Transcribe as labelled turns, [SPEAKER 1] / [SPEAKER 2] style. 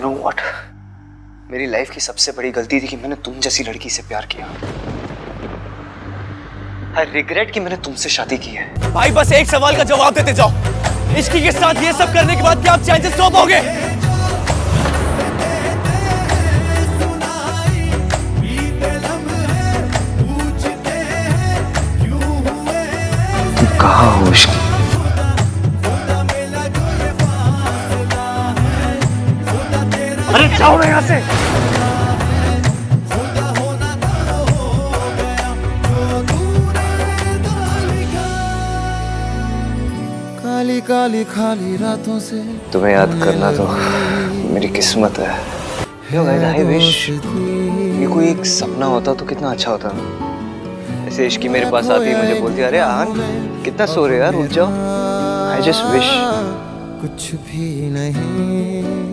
[SPEAKER 1] You know what? मेरी life की सबसे बड़ी गलती थी कि मैंने तुम जैसी लड़की से प्यार किया। आई रिग्रेट कि मैंने तुमसे शादी की है।
[SPEAKER 2] भाई बस एक सवाल का जवाब देते जाओ। इश्की के साथ ये सब करने के बाद क्या आप चैन से सो पाओगे
[SPEAKER 1] कहा हो इश्क अरे जाओ ना यहाँ से।
[SPEAKER 3] काली काली खाली रातों से
[SPEAKER 1] तुम्हें याद करना तो मेरी किस्मत है। यो गाइस आई विश ये कोई एक सपना होता तो कितना अच्छा होता। ना ऐसे इश्की मेरे पास आती मुझे बोलती अरे आन कितना सो रहे हो यार उठ जाओ। आई जस्ट विश
[SPEAKER 3] कुछ भी नहीं।